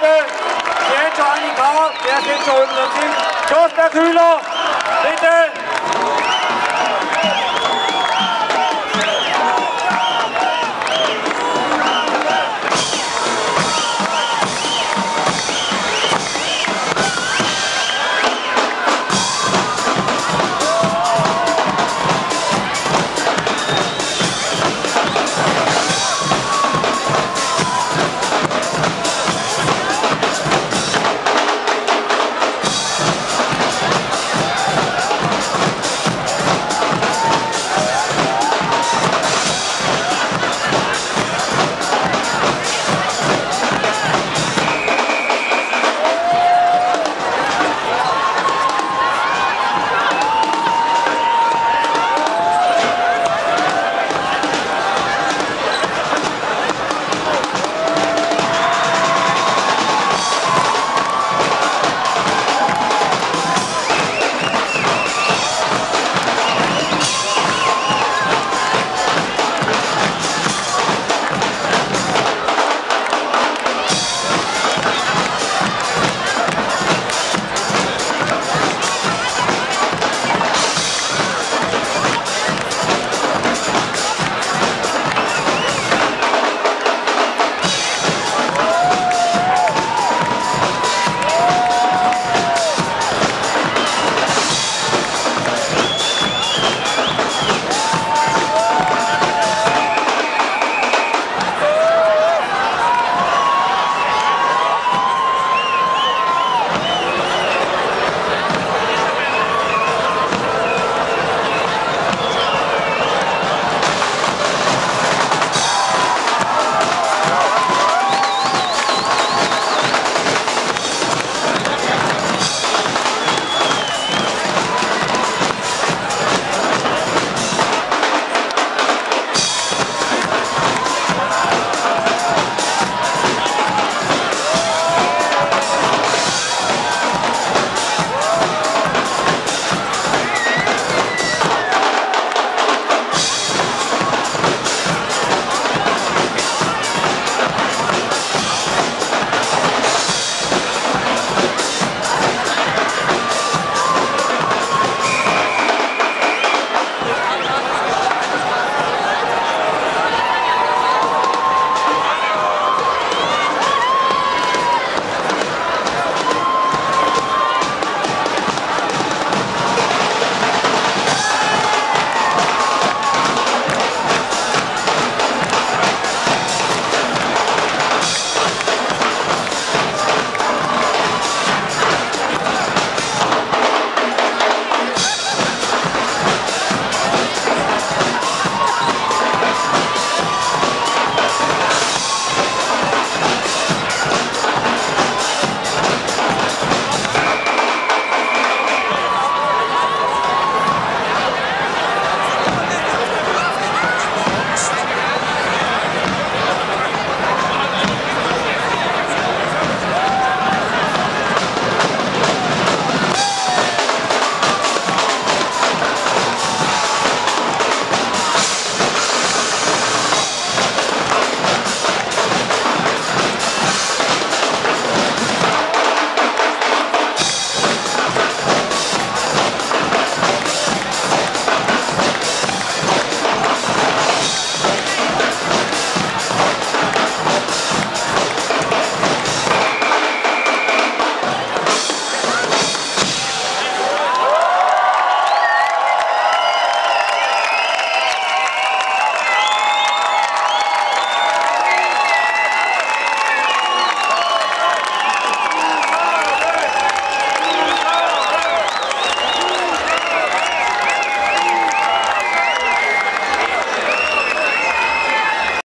Schwebe, der Giovanni K., der steht schon unter dem Kyler, bitte.